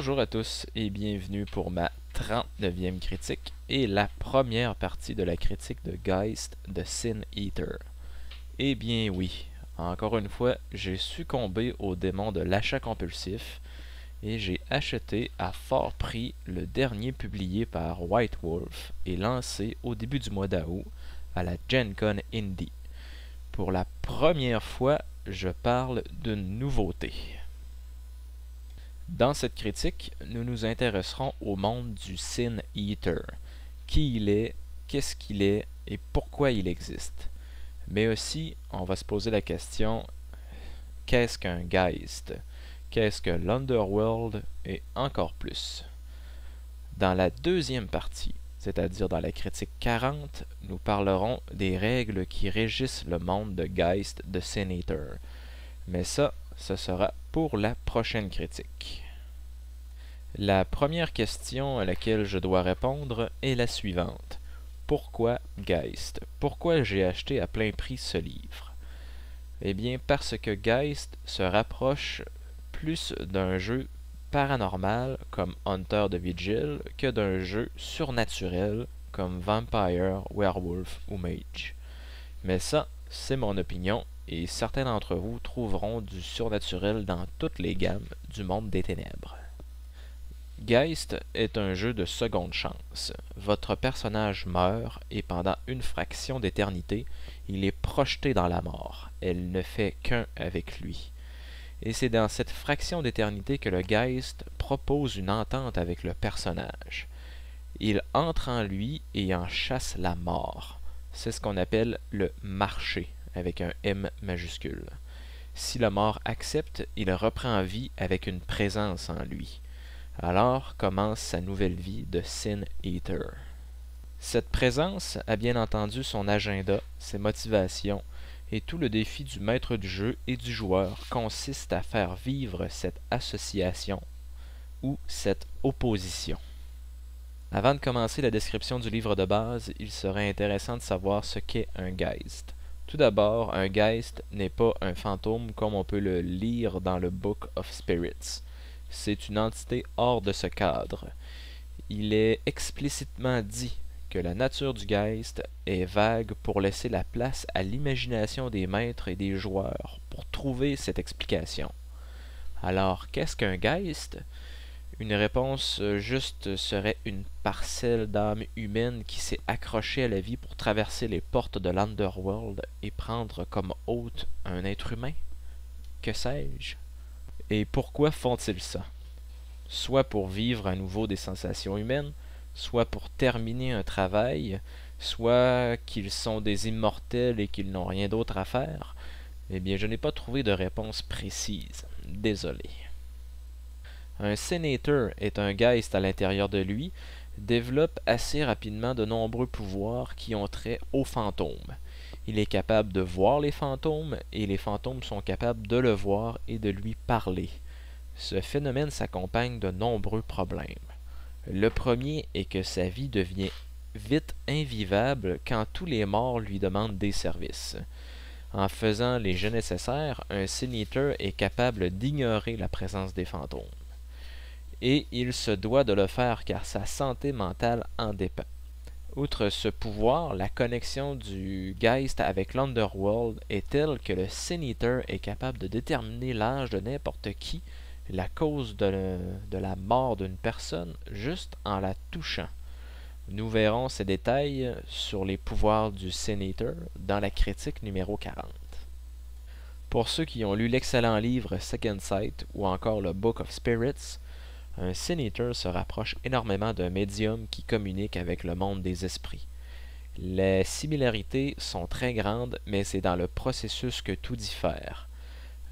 Bonjour à tous et bienvenue pour ma 39e critique et la première partie de la critique de Geist de Sin Eater. Eh bien oui, encore une fois, j'ai succombé au démon de l'achat compulsif et j'ai acheté à fort prix le dernier publié par White Wolf et lancé au début du mois d'août à la Gen Con Indie. Pour la première fois, je parle d'une nouveauté. Dans cette critique, nous nous intéresserons au monde du Sin Eater, qui il est, qu'est-ce qu'il est et pourquoi il existe. Mais aussi, on va se poser la question qu'est-ce qu'un Geist? Qu'est-ce que l'Underworld et encore plus? Dans la deuxième partie, c'est-à-dire dans la critique 40, nous parlerons des règles qui régissent le monde de Geist de Sin Eater. Mais ça, ce sera pour la prochaine critique. La première question à laquelle je dois répondre est la suivante. Pourquoi Geist Pourquoi j'ai acheté à plein prix ce livre? Eh bien parce que Geist se rapproche plus d'un jeu paranormal comme Hunter de Vigil que d'un jeu surnaturel comme Vampire, Werewolf ou Mage. Mais ça, c'est mon opinion et certains d'entre vous trouveront du surnaturel dans toutes les gammes du monde des ténèbres. Geist est un jeu de seconde chance. Votre personnage meurt et pendant une fraction d'éternité, il est projeté dans la mort. Elle ne fait qu'un avec lui. Et c'est dans cette fraction d'éternité que le Geist propose une entente avec le personnage. Il entre en lui et en chasse la mort. C'est ce qu'on appelle le marché avec un M majuscule. Si le mort accepte, il reprend vie avec une présence en lui. Alors commence sa nouvelle vie de Sin Eater. Cette présence a bien entendu son agenda, ses motivations, et tout le défi du maître du jeu et du joueur consiste à faire vivre cette association ou cette opposition. Avant de commencer la description du livre de base, il serait intéressant de savoir ce qu'est un Geist. Tout d'abord, un Geist n'est pas un fantôme comme on peut le lire dans le Book of Spirits. C'est une entité hors de ce cadre. Il est explicitement dit que la nature du Geist est vague pour laisser la place à l'imagination des maîtres et des joueurs pour trouver cette explication. Alors, qu'est-ce qu'un Geist? Une réponse juste serait une parcelle d'âme humaine qui s'est accrochée à la vie pour traverser les portes de l'Underworld et prendre comme hôte un être humain? Que sais-je? Et pourquoi font-ils ça? Soit pour vivre à nouveau des sensations humaines, soit pour terminer un travail, soit qu'ils sont des immortels et qu'ils n'ont rien d'autre à faire, eh bien je n'ai pas trouvé de réponse précise. Désolé. Un sénateur est un geist à l'intérieur de lui, développe assez rapidement de nombreux pouvoirs qui ont trait aux fantômes. Il est capable de voir les fantômes et les fantômes sont capables de le voir et de lui parler. Ce phénomène s'accompagne de nombreux problèmes. Le premier est que sa vie devient vite invivable quand tous les morts lui demandent des services. En faisant les jeux nécessaires, un sénateur est capable d'ignorer la présence des fantômes. Et il se doit de le faire car sa santé mentale en dépend. Outre ce pouvoir, la connexion du Geist avec l'Underworld est telle que le sénateur est capable de déterminer l'âge de n'importe qui la cause de, la mort d'une personne juste en la touchant. Nous verrons ces détails sur les pouvoirs du sénateur dans la critique numéro 40. Pour ceux qui ont lu l'excellent livre Second Sight ou encore le Book of Spirits, un sénateur se rapproche énormément d'un médium qui communique avec le monde des esprits. Les similarités sont très grandes, mais c'est dans le processus que tout diffère.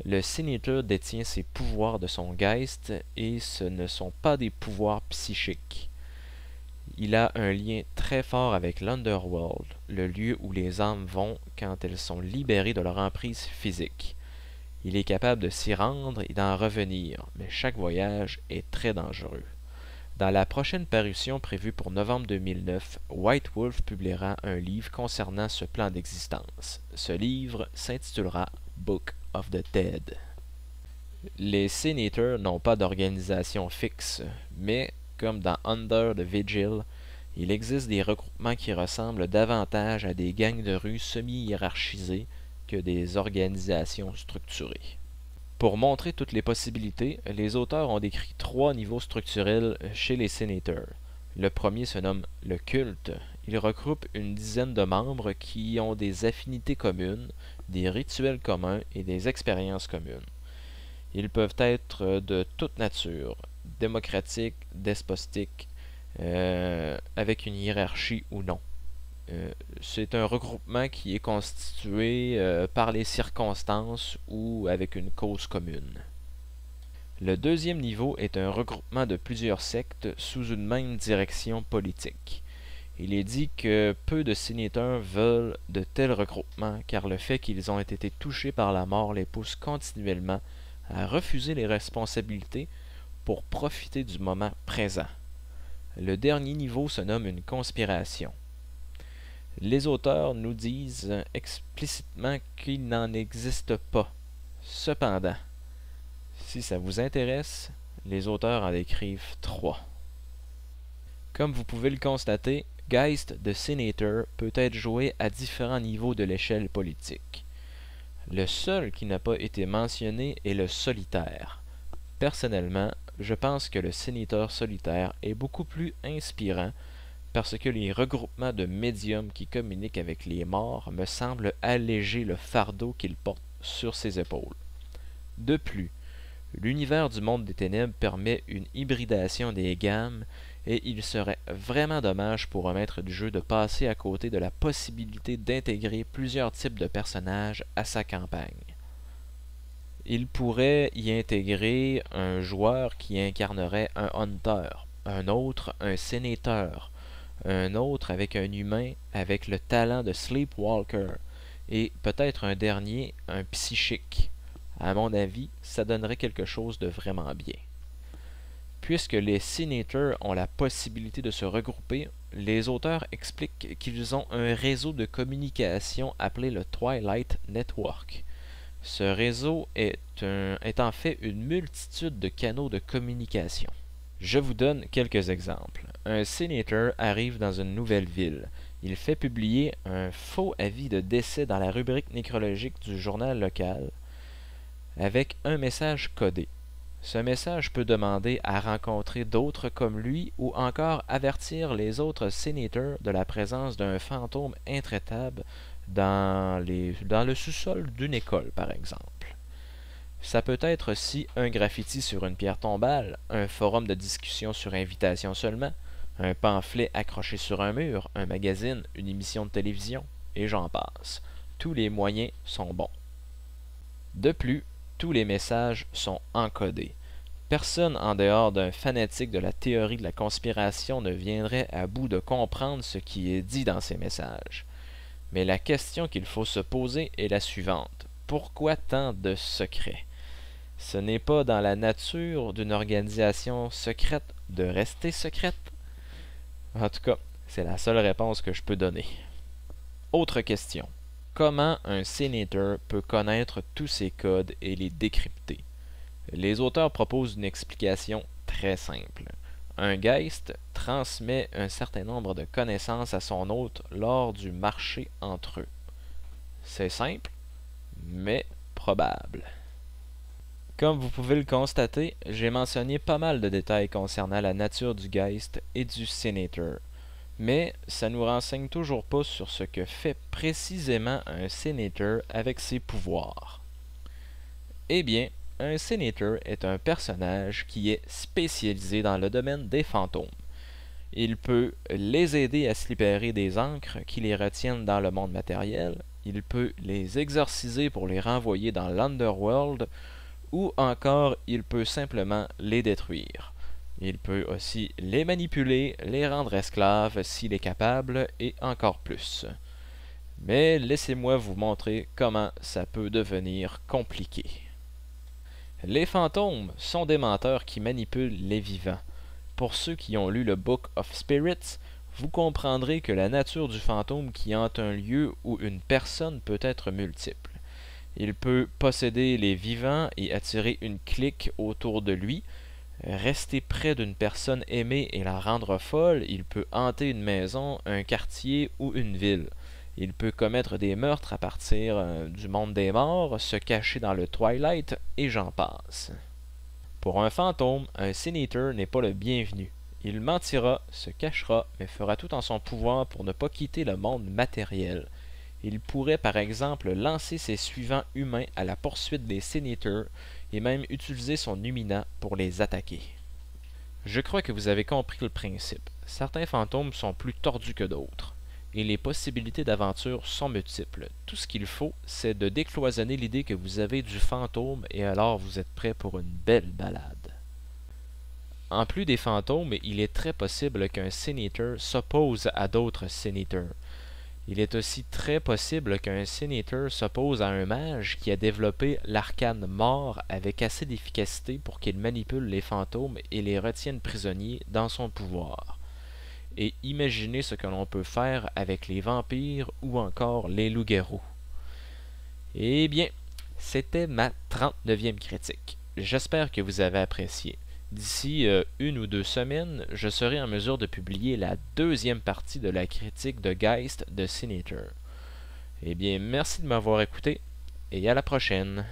Le sénateur détient ses pouvoirs de son Geist et ce ne sont pas des pouvoirs psychiques. Il a un lien très fort avec l'Underworld, le lieu où les âmes vont quand elles sont libérées de leur emprise physique. Il est capable de s'y rendre et d'en revenir, mais chaque voyage est très dangereux. Dans la prochaine parution prévue pour novembre 2009, White Wolf publiera un livre concernant ce plan d'existence. Ce livre s'intitulera Book of the Dead. Les Sénateurs n'ont pas d'organisation fixe, mais, comme dans Under the Vigil, il existe des regroupements qui ressemblent davantage à des gangs de rue semi-hiérarchisés que des organisations structurées. Pour montrer toutes les possibilités, les auteurs ont décrit trois niveaux structurels chez les sénateurs. Le premier se nomme le culte. Il regroupe une dizaine de membres qui ont des affinités communes, des rituels communs et des expériences communes. Ils peuvent être de toute nature, démocratiques, despotiques, euh, avec une hiérarchie ou non. Euh, c'est un regroupement qui est constitué euh, par les circonstances ou avec une cause commune. Le deuxième niveau est un regroupement de plusieurs sectes sous une même direction politique. Il est dit que peu de sénateurs veulent de tels regroupements car le fait qu'ils ont été touchés par la mort les pousse continuellement à refuser les responsabilités pour profiter du moment présent. Le dernier niveau se nomme une conspiration. Les auteurs nous disent explicitement qu'il n'en existe pas. Cependant, si ça vous intéresse, les auteurs en décrivent trois. Comme vous pouvez le constater, Geist de Senator peut être joué à différents niveaux de l'échelle politique. Le seul qui n'a pas été mentionné est le solitaire. Personnellement, je pense que le sénateur solitaire est beaucoup plus inspirant parce que les regroupements de médiums qui communiquent avec les morts me semblent alléger le fardeau qu'ils portent sur ses épaules. De plus, l'univers du monde des ténèbres permet une hybridation des gammes et il serait vraiment dommage pour un maître du jeu de passer à côté de la possibilité d'intégrer plusieurs types de personnages à sa campagne. Il pourrait y intégrer un joueur qui incarnerait un hunter, un autre un sénateur, un autre avec un humain avec le talent de Sleepwalker, et peut-être un dernier, un psychique. À mon avis, ça donnerait quelque chose de vraiment bien. Puisque les sénateurs ont la possibilité de se regrouper, les auteurs expliquent qu'ils ont un réseau de communication appelé le Twilight Network. Ce réseau est, est en fait une multitude de canaux de communication. Je vous donne quelques exemples. Un sénateur arrive dans une nouvelle ville. Il fait publier un faux avis de décès dans la rubrique nécrologique du journal local avec un message codé. Ce message peut demander à rencontrer d'autres comme lui ou encore avertir les autres sénateurs de la présence d'un fantôme intraitable dans, le sous-sol d'une école, par exemple. Ça peut être aussi un graffiti sur une pierre tombale, un forum de discussion sur invitation seulement, un pamphlet accroché sur un mur, un magazine, une émission de télévision, et j'en passe. Tous les moyens sont bons. De plus, tous les messages sont encodés. Personne en dehors d'un fanatique de la théorie de la conspiration ne viendrait à bout de comprendre ce qui est dit dans ces messages. Mais la question qu'il faut se poser est la suivante. Pourquoi tant de secrets? Ce n'est pas dans la nature d'une organisation secrète de rester secrète. En tout cas, c'est la seule réponse que je peux donner. Autre question. Comment un sénateur peut connaître tous ces codes et les décrypter? Les auteurs proposent une explication très simple. Un Geist transmet un certain nombre de connaissances à son hôte lors du marché entre eux. C'est simple, mais probable. Comme vous pouvez le constater, j'ai mentionné pas mal de détails concernant la nature du Geist et du Sénateur, mais ça nous renseigne toujours pas sur ce que fait précisément un Sénateur avec ses pouvoirs. Eh bien, un Sénateur est un personnage qui est spécialisé dans le domaine des fantômes. Il peut les aider à se libérer des encres qui les retiennent dans le monde matériel, il peut les exorciser pour les renvoyer dans l'Underworld, ou encore il peut simplement les détruire. Il peut aussi les manipuler, les rendre esclaves s'il est capable, et encore plus. Mais laissez-moi vous montrer comment ça peut devenir compliqué. Les fantômes sont des menteurs qui manipulent les vivants. Pour ceux qui ont lu le Book of Spirits, vous comprendrez que la nature du fantôme qui hante un lieu ou une personne peut être multiple. Il peut posséder les vivants et attirer une clique autour de lui. Rester près d'une personne aimée et la rendre folle, il peut hanter une maison, un quartier ou une ville. Il peut commettre des meurtres à partir euh, du monde des morts, se cacher dans le Twilight, et j'en passe. Pour un fantôme, un Sin n'est pas le bienvenu. Il mentira, se cachera, mais fera tout en son pouvoir pour ne pas quitter le monde matériel. Il pourrait par exemple lancer ses suivants humains à la poursuite des Sénateurs et même utiliser son Numina pour les attaquer. Je crois que vous avez compris le principe. Certains fantômes sont plus tordus que d'autres, et les possibilités d'aventure sont multiples. Tout ce qu'il faut, c'est de décloisonner l'idée que vous avez du fantôme et alors vous êtes prêt pour une belle balade. En plus des fantômes, il est très possible qu'un sénateur s'oppose à d'autres sénateurs. Il est aussi très possible qu'un sénateur s'oppose à un mage qui a développé l'arcane mort avec assez d'efficacité pour qu'il manipule les fantômes et les retienne prisonniers dans son pouvoir. Et imaginez ce que l'on peut faire avec les vampires ou encore les loups-garous. Eh bien, c'était ma 39e critique. J'espère que vous avez apprécié. D'ici euh, une ou deux semaines, je serai en mesure de publier la deuxième partie de la critique de Geist de Senator. Eh bien, merci de m'avoir écouté et à la prochaine.